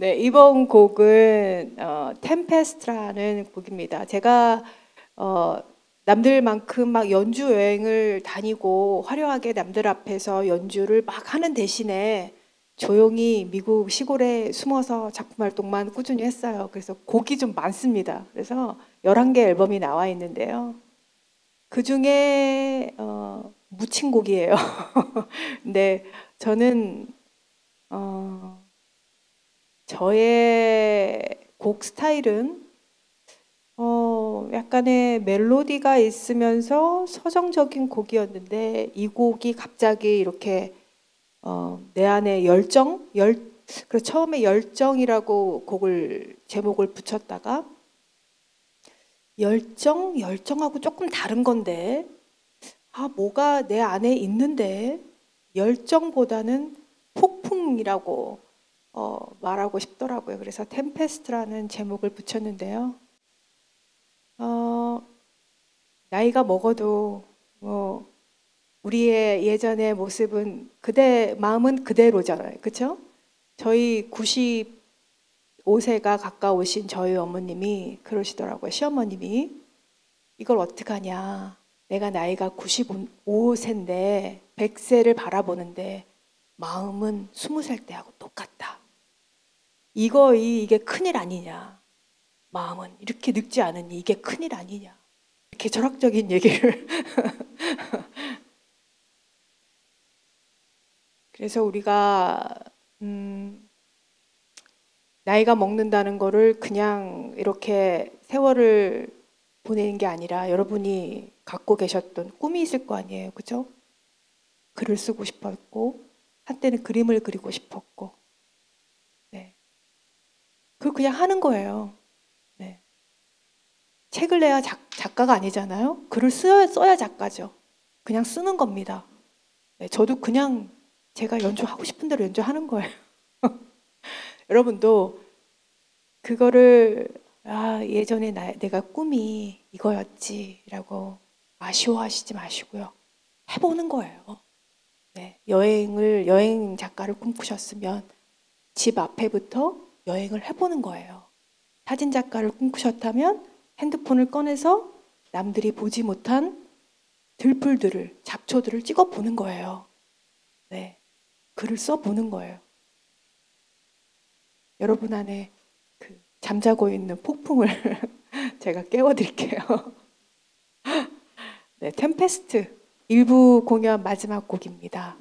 네, 이번 곡은 어, 템페스트라는 곡입니다. 제가 어, 남들만큼 막 연주 여행을 다니고 화려하게 남들 앞에서 연주를 막 하는 대신에 조용히 미국 시골에 숨어서 작품 활동만 꾸준히 했어요. 그래서 곡이 좀 많습니다. 그래서 11개 앨범이 나와 있는데요. 그 중에 어, 묻힌 곡이에요. 근데 저는 어, 저의 곡 스타일은 어, 약간의 멜로디가 있으면서 서정적인 곡이었는데 이 곡이 갑자기 이렇게 어, 내 안에 열정, 열, 그 처음에 열정이라고 곡을 제목을 붙였다가 열정, 열정하고 조금 다른 건데 아 뭐가 내 안에 있는데 열정보다는 폭풍이라고 어, 말하고 싶더라고요. 그래서 템페스트라는 제목을 붙였는데요. 어, 나이가 먹어도 뭐 우리의 예전의 모습은 그대 마음은 그대로잖아요. 그렇죠? 저희 95세가 가까우신 저희 어머님이 그러시더라고요. 시어머님이 이걸 어떡하냐. 내가 나이가 95세인데 100세를 바라보는데 마음은 20살 때하고 똑같다. 이거 이게 큰일 아니냐. 마음은 이렇게 늙지 않으니 이게 큰일 아니냐. 이렇게 철학적인 얘기를 그래서 우리가 음, 나이가 먹는다는 거를 그냥 이렇게 세월을 보내는 게 아니라 여러분이 갖고 계셨던 꿈이 있을 거 아니에요. 그죠? 글을 쓰고 싶었고 한때는 그림을 그리고 싶었고 네. 그걸 그냥 하는 거예요. 네. 책을 내야 작, 가가 아니잖아요. 글을 써야, 써야 작가죠. 그냥 쓰는 겁니다. 네, 저도 그냥 제가 연주하고 싶은 대로 연주하는 거예요. 여러분도 그거를 아, 예전에 나, 내가 꿈이 이거였지라고 아쉬워하시지 마시고요. 해보는 거예요. 네, 여행을 여행 작가를 꿈꾸셨으면 집 앞에부터 여행을 해보는 거예요. 사진 작가를 꿈꾸셨다면 핸드폰을 꺼내서 남들이 보지 못한 들풀들을 잡초들을 찍어 보는 거예요. 네, 글을 써 보는 거예요. 여러분 안에 그 잠자고 있는 폭풍을 제가 깨워드릴게요. 네, 템페스트 일부 공연 마지막 곡입니다.